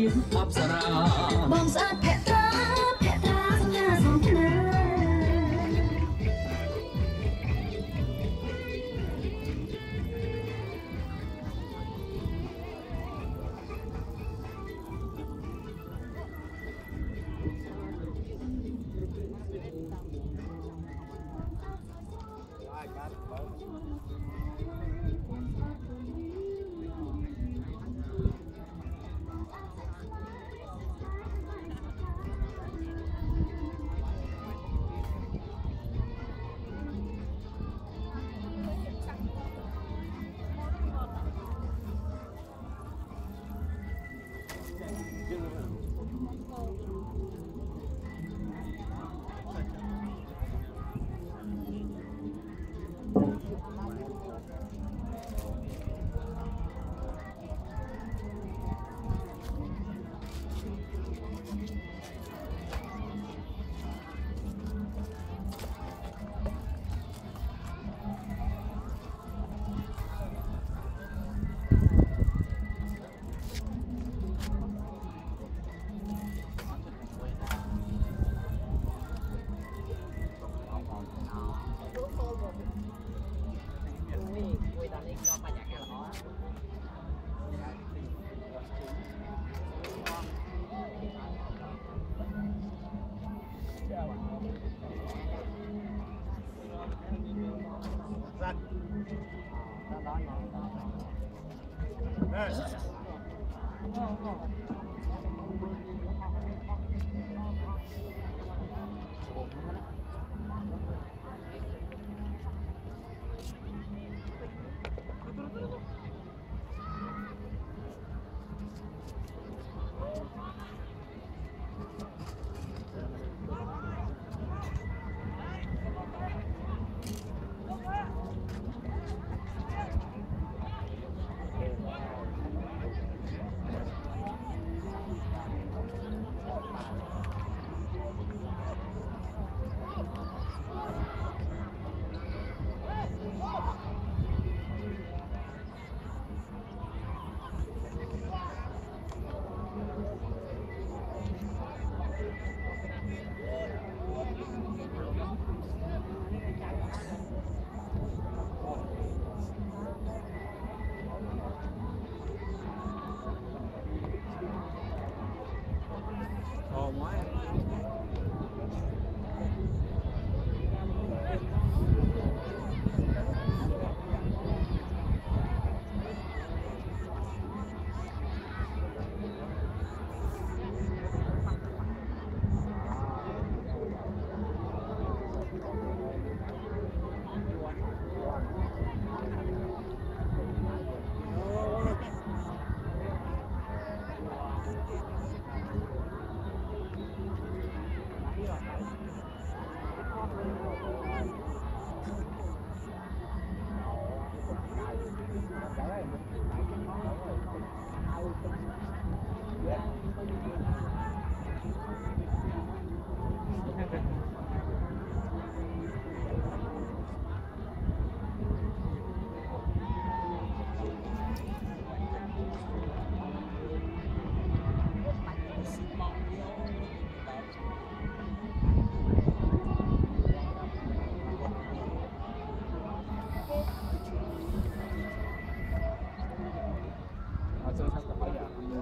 រៀបអប្សរាបងស្អាត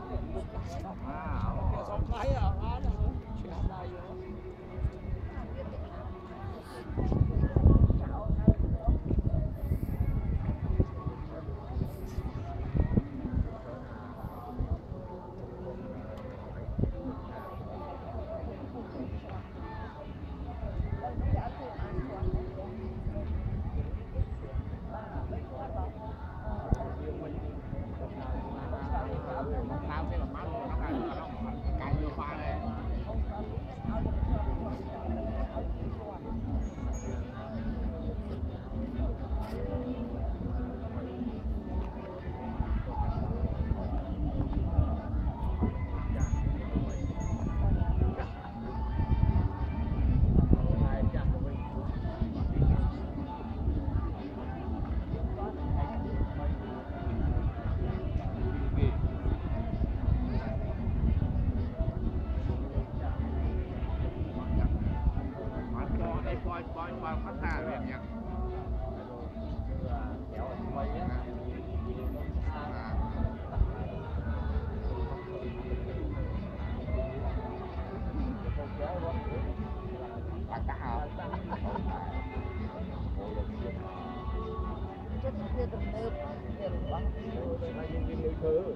我哋同朋友玩下好唔存在。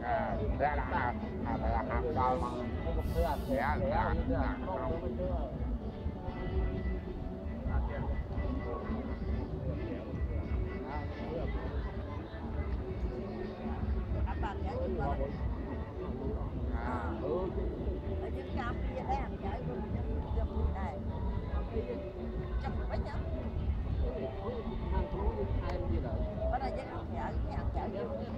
à, thế là à, à, là hàng sao mà thế là thế là không À, ừ. Để chúng ta bây giờ đang chạy cùng nhau, giờ mình này. Chắc phải. Thank you.